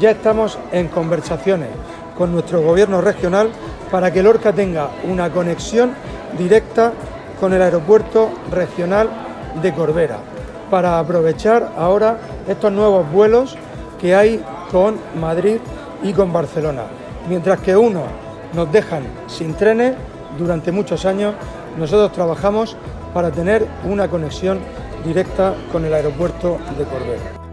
ya estamos en conversaciones con nuestro gobierno regional para que Lorca tenga una conexión directa con el aeropuerto regional de Corbera, para aprovechar ahora estos nuevos vuelos que hay con Madrid y con Barcelona. Mientras que unos nos dejan sin trenes durante muchos años, nosotros trabajamos para tener una conexión directa con el aeropuerto de Corbera.